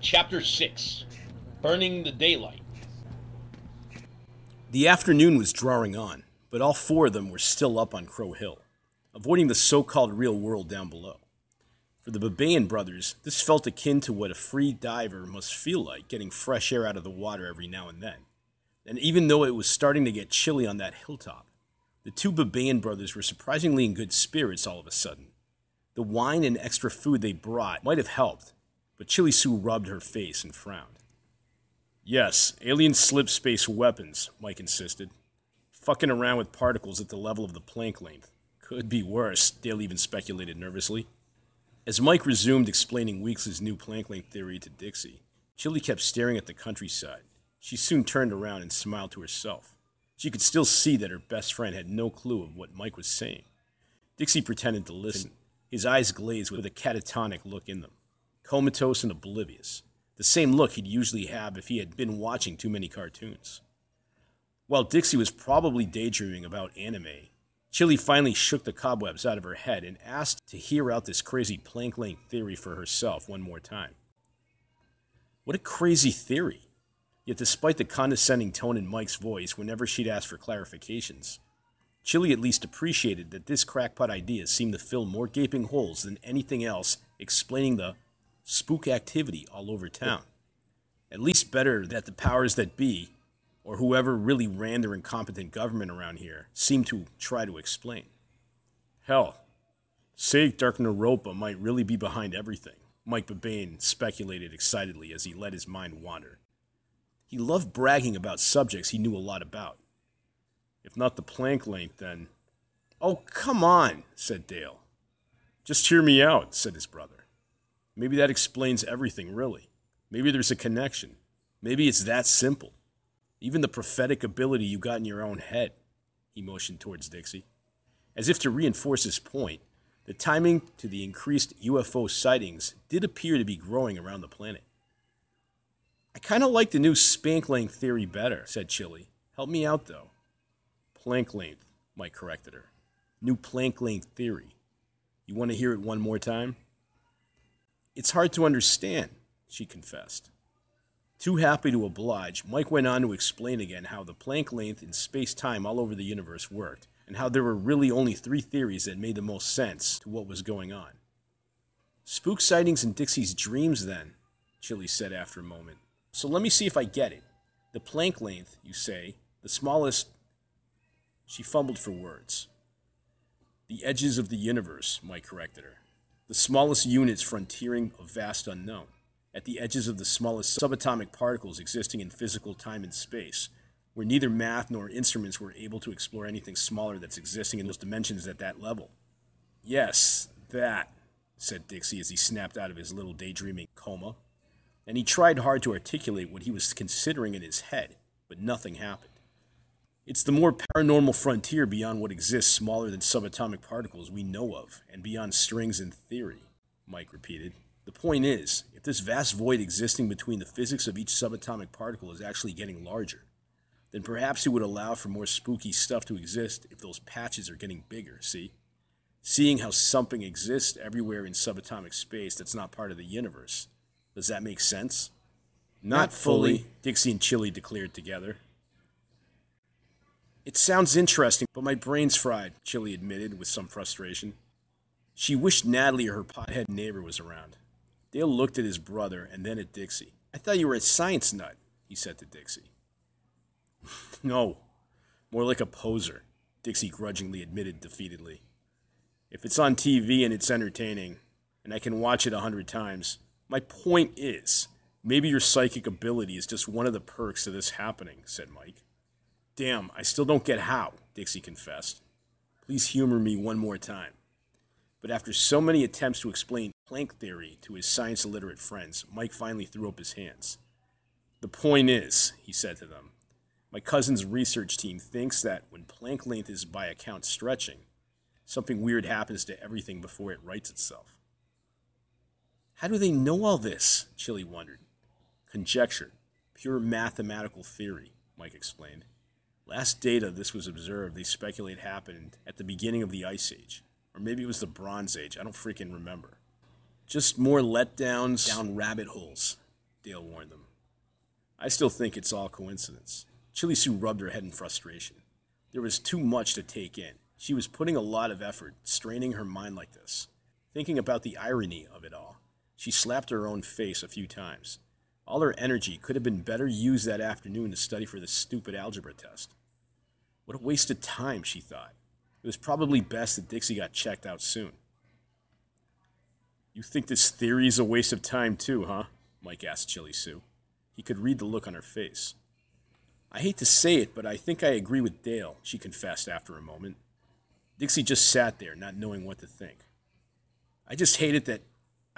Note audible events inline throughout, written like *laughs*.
Chapter 6 Burning the Daylight. The afternoon was drawing on, but all four of them were still up on Crow Hill, avoiding the so called real world down below. For the Babayan brothers, this felt akin to what a free diver must feel like getting fresh air out of the water every now and then. And even though it was starting to get chilly on that hilltop, the two Babayan brothers were surprisingly in good spirits all of a sudden. The wine and extra food they brought might have helped, but Chili Sue rubbed her face and frowned. Yes, alien slip space weapons, Mike insisted. Fucking around with particles at the level of the Planck length. Could be worse, Dale even speculated nervously. As Mike resumed explaining Weeks' new Planck length theory to Dixie, Chili kept staring at the countryside. She soon turned around and smiled to herself. She could still see that her best friend had no clue of what Mike was saying. Dixie pretended to listen, his eyes glazed with a catatonic look in them, comatose and oblivious, the same look he'd usually have if he had been watching too many cartoons. While Dixie was probably daydreaming about anime, Chili finally shook the cobwebs out of her head and asked to hear out this crazy Planck length theory for herself one more time. What a crazy theory! Yet, despite the condescending tone in Mike's voice whenever she'd ask for clarifications, Chili at least appreciated that this crackpot idea seemed to fill more gaping holes than anything else explaining the spook activity all over town. At least better that the powers that be, or whoever really ran their incompetent government around here, seemed to try to explain. Hell, say Dark Naropa might really be behind everything, Mike Babayan speculated excitedly as he let his mind wander. He loved bragging about subjects he knew a lot about. If not the Planck length, then. Oh, come on, said Dale. Just hear me out, said his brother. Maybe that explains everything, really. Maybe there's a connection. Maybe it's that simple. Even the prophetic ability you got in your own head. He motioned towards Dixie. As if to reinforce his point, the timing to the increased UFO sightings did appear to be growing around the planet. I kind of like the new spank length theory better, said Chili. Help me out, though. Planck length, Mike corrected her. New Planck length theory. You want to hear it one more time? It's hard to understand, she confessed. Too happy to oblige, Mike went on to explain again how the Planck length in space time all over the universe worked, and how there were really only three theories that made the most sense to what was going on. Spook sightings and Dixie's dreams, then, Chili said after a moment. So let me see if I get it. The Planck length, you say, the smallest. She fumbled for words. The edges of the universe, Mike corrected her. The smallest units frontiering a vast unknown. At the edges of the smallest subatomic particles existing in physical time and space, where neither math nor instruments were able to explore anything smaller that's existing in those dimensions at that level. Yes, that, said Dixie as he snapped out of his little daydreaming coma and he tried hard to articulate what he was considering in his head, but nothing happened. It's the more paranormal frontier beyond what exists smaller than subatomic particles we know of, and beyond strings in theory, Mike repeated. The point is, if this vast void existing between the physics of each subatomic particle is actually getting larger, then perhaps it would allow for more spooky stuff to exist if those patches are getting bigger, see? Seeing how something exists everywhere in subatomic space that's not part of the universe does that make sense? Not, Not fully, fully, Dixie and Chili declared together. It sounds interesting, but my brain's fried, Chili admitted with some frustration. She wished Natalie or her pothead neighbor was around. Dale looked at his brother and then at Dixie. I thought you were a science nut, he said to Dixie. *laughs* no, more like a poser, Dixie grudgingly admitted defeatedly. If it's on TV and it's entertaining, and I can watch it a hundred times, my point is, maybe your psychic ability is just one of the perks of this happening, said Mike. Damn, I still don't get how, Dixie confessed. Please humor me one more time. But after so many attempts to explain Planck theory to his science illiterate friends, Mike finally threw up his hands. The point is, he said to them, my cousin's research team thinks that when Planck length is by account stretching, something weird happens to everything before it rights itself. How do they know all this? Chili wondered. Conjecture. Pure mathematical theory, Mike explained. Last data this was observed, they speculate happened at the beginning of the Ice Age. Or maybe it was the Bronze Age. I don't freaking remember. Just more letdowns down rabbit holes. Dale warned them. I still think it's all coincidence. Chili Sue rubbed her head in frustration. There was too much to take in. She was putting a lot of effort, straining her mind like this. Thinking about the irony of it all, she slapped her own face a few times. All her energy could have been better used that afternoon to study for the stupid algebra test. What a waste of time, she thought. It was probably best that Dixie got checked out soon. You think this theory is a waste of time, too, huh? Mike asked Chili Sue. He could read the look on her face. I hate to say it, but I think I agree with Dale, she confessed after a moment. Dixie just sat there, not knowing what to think. I just hate it that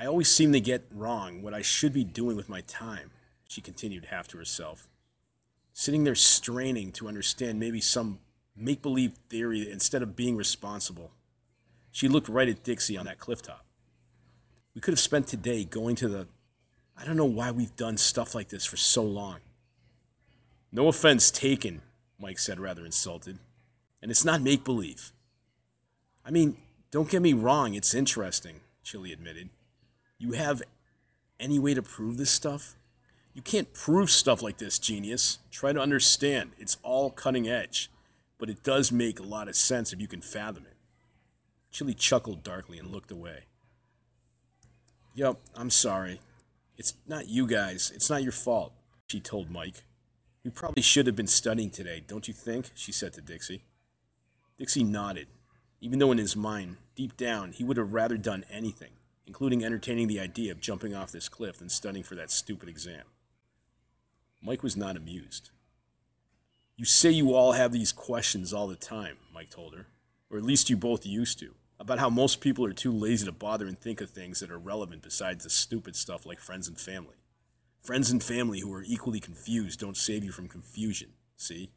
I always seem to get wrong what I should be doing with my time, she continued half to herself. Sitting there straining to understand maybe some make believe theory instead of being responsible. She looked right at Dixie on that cliff top. We could have spent today going to the. I don't know why we've done stuff like this for so long. No offense taken, Mike said, rather insulted. And it's not make believe. I mean, don't get me wrong, it's interesting, Chili admitted. You have any way to prove this stuff? You can't prove stuff like this, genius. Try to understand. It's all cutting edge, but it does make a lot of sense if you can fathom it. Chili chuckled darkly and looked away. Yep, I'm sorry. It's not you guys. It's not your fault, she told Mike. You probably should have been studying today, don't you think? she said to Dixie. Dixie nodded, even though in his mind, deep down, he would have rather done anything, including entertaining the idea of jumping off this cliff than studying for that stupid exam. Mike was not amused. You say you all have these questions all the time, Mike told her, or at least you both used to about how most people are too lazy to bother and think of things that are relevant besides the stupid stuff like friends and family. Friends and family who are equally confused don't save you from confusion, see?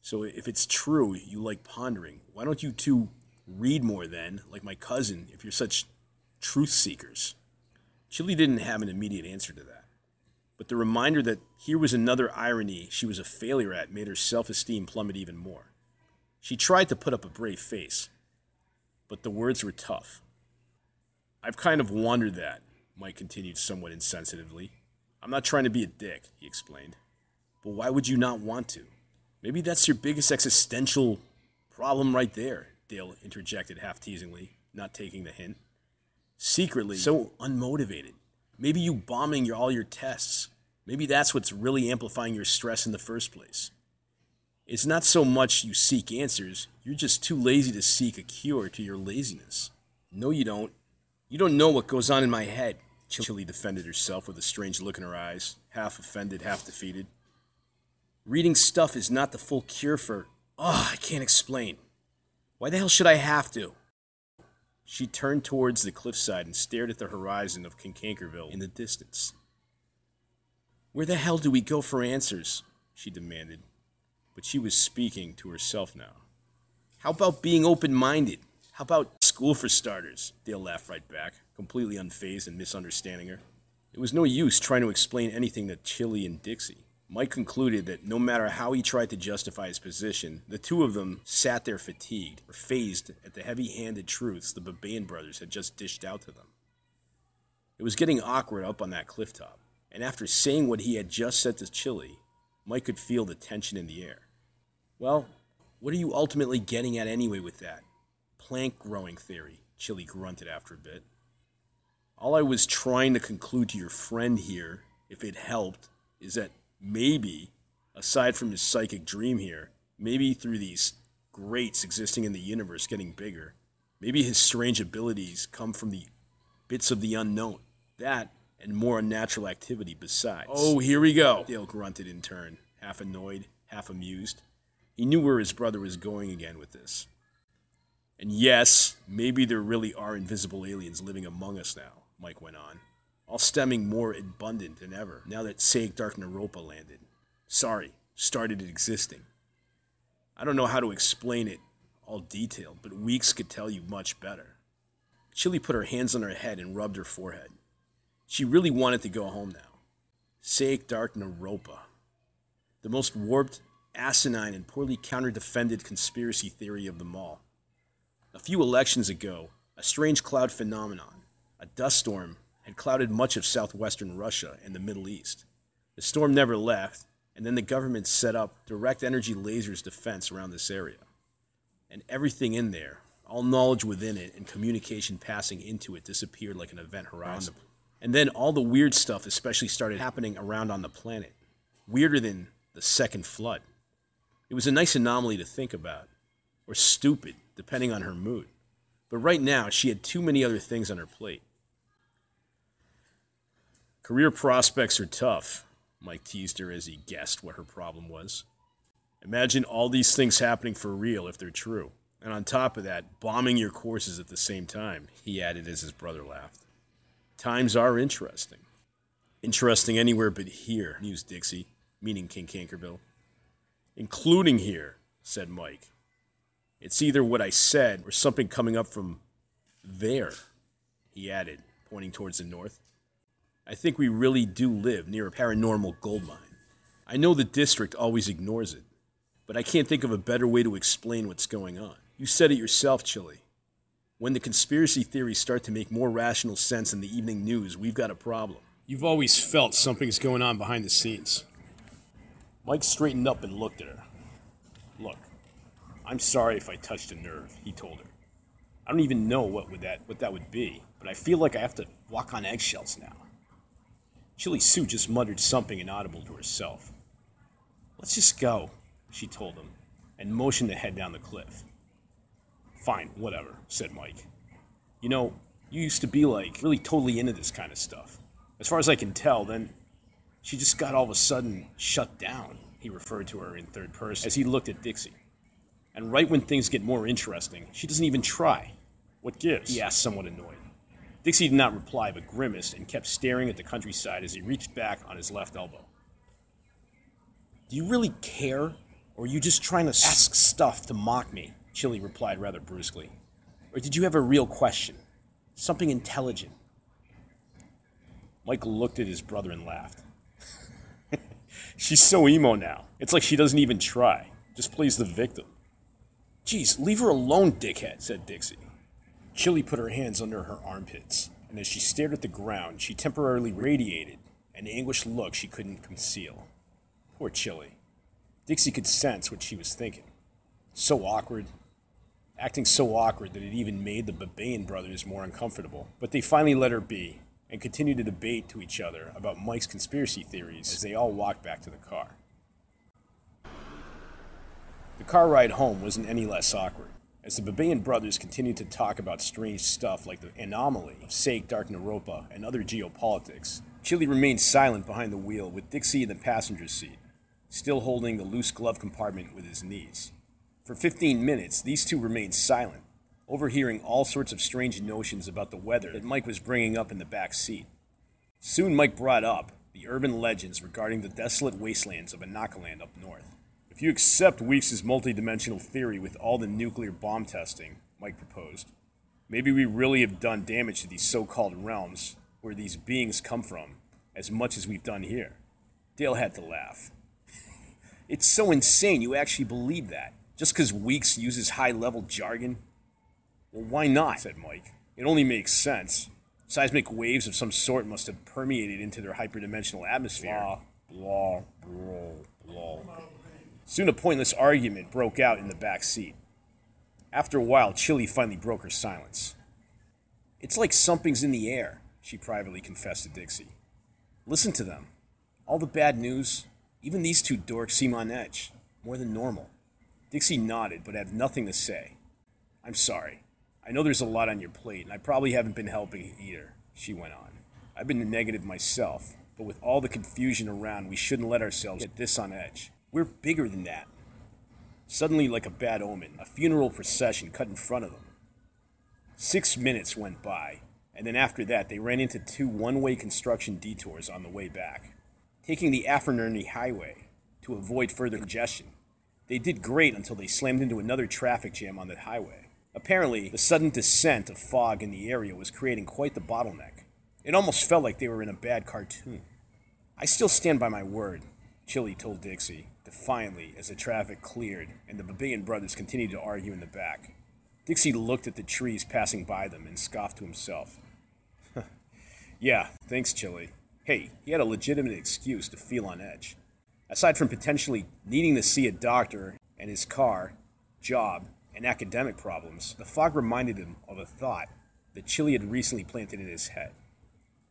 So if it's true you like pondering, why don't you two read more then, like my cousin, if you're such truth seekers? Chili didn't have an immediate answer to that. But the reminder that here was another irony she was a failure at made her self esteem plummet even more. She tried to put up a brave face, but the words were tough. I've kind of wondered that, Mike continued somewhat insensitively. I'm not trying to be a dick, he explained. But why would you not want to? Maybe that's your biggest existential problem right there, Dale interjected half teasingly, not taking the hint. Secretly, so unmotivated. Maybe you bombing your, all your tests. Maybe that's what's really amplifying your stress in the first place. It's not so much you seek answers, you're just too lazy to seek a cure to your laziness. No, you don't. You don't know what goes on in my head, Chili defended herself with a strange look in her eyes, half offended, half defeated. Reading stuff is not the full cure for. Oh, I can't explain. Why the hell should I have to? She turned towards the cliffside and stared at the horizon of Kinkankerville in the distance. Where the hell do we go for answers? she demanded but she was speaking to herself now. How about being open minded? How about school for starters? Dale laughed right back, completely unfazed and misunderstanding her. It was no use trying to explain anything to Chili and Dixie. Mike concluded that no matter how he tried to justify his position, the two of them sat there fatigued or phased at the heavy handed truths the Babayan brothers had just dished out to them. It was getting awkward up on that cliff top, and after saying what he had just said to Chili, Mike could feel the tension in the air. Well, what are you ultimately getting at anyway with that? Plant growing theory, Chili grunted after a bit. All I was trying to conclude to your friend here, if it helped, is that maybe, aside from his psychic dream here, maybe through these greats existing in the universe getting bigger, maybe his strange abilities come from the bits of the unknown. That and more unnatural activity besides. Oh, here we go, Dale grunted in turn, half annoyed, half amused. He knew where his brother was going again with this. And yes, maybe there really are invisible aliens living among us now, Mike went on, all stemming more abundant than ever now that Saik Dark Naropa landed. Sorry, started existing. I don't know how to explain it all detailed, but Weeks could tell you much better. Chili put her hands on her head and rubbed her forehead. She really wanted to go home now. Saik Dark Naropa. The most warped asinine and poorly counter-defended conspiracy theory of them all. A few elections ago, a strange cloud phenomenon, a dust storm, had clouded much of southwestern Russia and the Middle East. The storm never left, and then the government set up direct energy lasers defense around this area. And everything in there, all knowledge within it and communication passing into it, disappeared like an event horizon. And then all the weird stuff especially started happening around on the planet. Weirder than the second flood. It was a nice anomaly to think about, or stupid, depending on her mood. But right now, she had too many other things on her plate. Career prospects are tough, Mike teased her as he guessed what her problem was. Imagine all these things happening for real if they're true. And on top of that, bombing your courses at the same time, he added as his brother laughed. Times are interesting. Interesting anywhere but here, mused Dixie, meaning King Cankerbill. Including here, said Mike. It's either what I said or something coming up from there, he added, pointing towards the north. I think we really do live near a paranormal gold mine. I know the district always ignores it, but I can't think of a better way to explain what's going on. You said it yourself, Chili. When the conspiracy theories start to make more rational sense in the evening news, we've got a problem. You've always felt something's going on behind the scenes. Mike straightened up and looked at her. Look, I'm sorry if I touched a nerve, he told her. I don't even know what would that what that would be, but I feel like I have to walk on eggshells now. Chili Sue just muttered something inaudible to herself. Let's just go, she told him, and motioned to head down the cliff. Fine, whatever, said Mike. You know, you used to be like really totally into this kind of stuff. As far as I can tell, then she just got all of a sudden shut down, he referred to her in third person as he looked at Dixie. And right when things get more interesting, she doesn't even try. What gives? He asked, somewhat annoyed. Dixie did not reply, but grimaced and kept staring at the countryside as he reached back on his left elbow. Do you really care? Or are you just trying to ask stuff to mock me? Chili replied rather brusquely. Or did you have a real question? Something intelligent? Mike looked at his brother and laughed. *laughs* She's so emo now. It's like she doesn't even try, just plays the victim. Geez, leave her alone, dickhead, said Dixie. Chili put her hands under her armpits, and as she stared at the ground, she temporarily radiated an anguished look she couldn't conceal. Poor Chili. Dixie could sense what she was thinking. So awkward. Acting so awkward that it even made the Babayan brothers more uncomfortable. But they finally let her be and continued to debate to each other about Mike's conspiracy theories as they all walked back to the car. The car ride home wasn't any less awkward, as the Babayan brothers continued to talk about strange stuff like the anomaly of Sake Dark Naropa and other geopolitics. Chili remained silent behind the wheel with Dixie in the passenger seat, still holding the loose glove compartment with his knees. For 15 minutes, these two remained silent, overhearing all sorts of strange notions about the weather that Mike was bringing up in the back seat. Soon Mike brought up the urban legends regarding the desolate wastelands of Anakaland up north. If you accept Weeks' multidimensional theory with all the nuclear bomb testing, Mike proposed, maybe we really have done damage to these so called realms where these beings come from as much as we've done here. Dale had to laugh. *laughs* it's so insane you actually believe that. Just because Weeks uses high level jargon? Well, why not? said Mike. It only makes sense. Seismic waves of some sort must have permeated into their hyperdimensional atmosphere. Blah, blah, blah, blah. Soon a pointless argument broke out in the back seat. After a while, Chili finally broke her silence. It's like something's in the air, she privately confessed to Dixie. Listen to them. All the bad news, even these two dorks seem on edge, more than normal. Dixie nodded, but had nothing to say. I'm sorry. I know there's a lot on your plate, and I probably haven't been helping either, she went on. I've been negative myself, but with all the confusion around, we shouldn't let ourselves get this on edge. We're bigger than that. Suddenly, like a bad omen, a funeral procession cut in front of them. Six minutes went by, and then after that, they ran into two one way construction detours on the way back, taking the Afernerney Highway to avoid further congestion. They did great until they slammed into another traffic jam on that highway. Apparently, the sudden descent of fog in the area was creating quite the bottleneck. It almost felt like they were in a bad cartoon. I still stand by my word, Chili told Dixie, defiantly as the traffic cleared and the Babayan brothers continued to argue in the back. Dixie looked at the trees passing by them and scoffed to himself. *laughs* Yeah, thanks, Chili. Hey, he had a legitimate excuse to feel on edge. Aside from potentially needing to see a doctor and his car, job, and academic problems, the fog reminded him of a thought that Chili had recently planted in his head.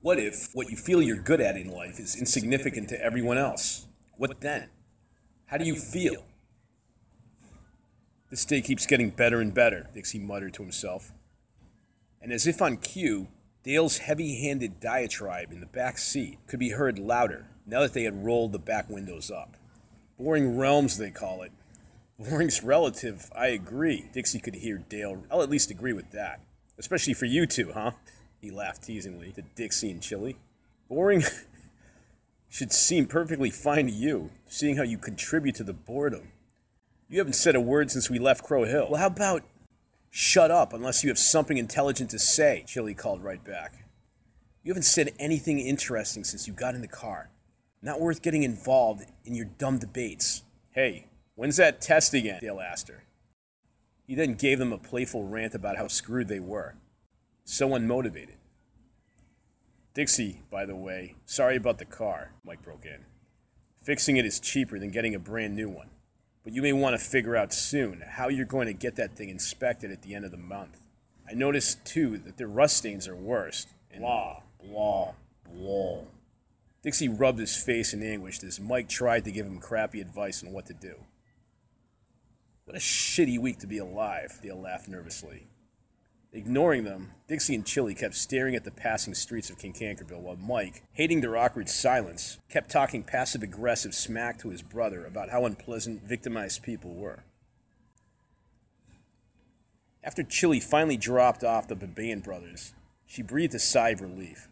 What if what you feel you're good at in life is insignificant to everyone else? What then? How do you feel? This day keeps getting better and better, Dixie muttered to himself. And as if on cue, Dale's heavy handed diatribe in the back seat could be heard louder now that they had rolled the back windows up. Boring realms, they call it. Boring's relative, I agree. Dixie could hear Dale. I'll at least agree with that. Especially for you two, huh? He laughed teasingly to Dixie and Chili. Boring should seem perfectly fine to you, seeing how you contribute to the boredom. You haven't said a word since we left Crow Hill. Well, how about shut up unless you have something intelligent to say? Chili called right back. You haven't said anything interesting since you got in the car. Not worth getting involved in your dumb debates. Hey, when's that test again? Dale asked her. He then gave them a playful rant about how screwed they were. So unmotivated. Dixie, by the way, sorry about the car, Mike broke in. Fixing it is cheaper than getting a brand new one. But you may want to figure out soon how you're going to get that thing inspected at the end of the month. I noticed, too, that the rust stains are worse. And blah, blah, blah. Dixie rubbed his face in anguish as Mike tried to give him crappy advice on what to do. What a shitty week to be alive, Dale laughed nervously. Ignoring them, Dixie and Chili kept staring at the passing streets of King Kinkankerville while Mike, hating their awkward silence, kept talking passive aggressive smack to his brother about how unpleasant victimized people were. After Chili finally dropped off the Babayan brothers, she breathed a sigh of relief.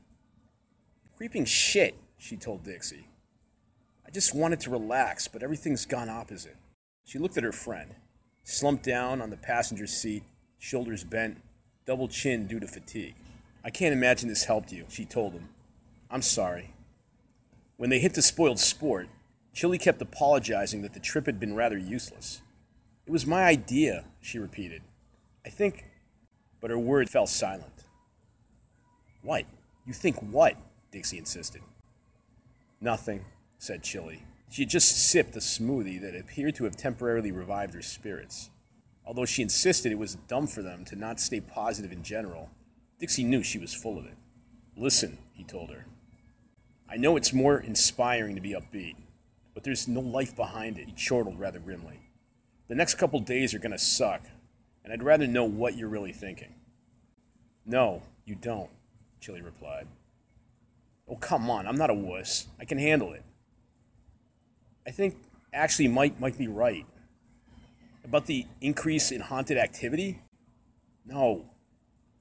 Creeping shit, she told Dixie. I just wanted to relax, but everything's gone opposite. She looked at her friend, slumped down on the passenger seat, shoulders bent, double chin due to fatigue. I can't imagine this helped you, she told him. I'm sorry. When they hit the spoiled sport, Chili kept apologizing that the trip had been rather useless. It was my idea, she repeated. I think. But her word fell silent. What? You think what? Dixie insisted. Nothing, said Chili. She had just sipped a smoothie that appeared to have temporarily revived her spirits. Although she insisted it was dumb for them to not stay positive in general, Dixie knew she was full of it. Listen, he told her. I know it's more inspiring to be upbeat, but there's no life behind it, he chortled rather grimly. The next couple days are going to suck, and I'd rather know what you're really thinking. No, you don't, Chili replied. Oh, come on, I'm not a wuss. I can handle it. I think actually Mike might be right. About the increase in haunted activity? No.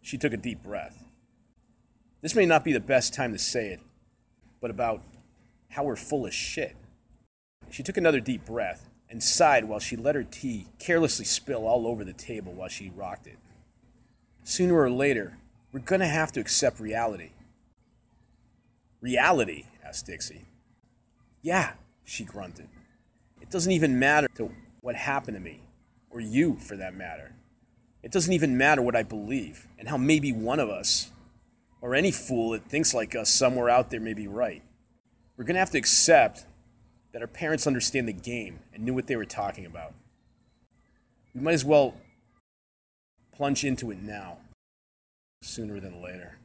She took a deep breath. This may not be the best time to say it, but about how we're full of shit. She took another deep breath and sighed while she let her tea carelessly spill all over the table while she rocked it. Sooner or later, we're going to have to accept reality. Reality? asked Dixie. Yeah, she grunted. It doesn't even matter to what happened to me, or you for that matter. It doesn't even matter what I believe, and how maybe one of us, or any fool that thinks like us somewhere out there may be right. We're going to have to accept that our parents understand the game and knew what they were talking about. We might as well plunge into it now, sooner than later.